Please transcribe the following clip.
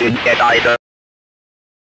in Jedi get either.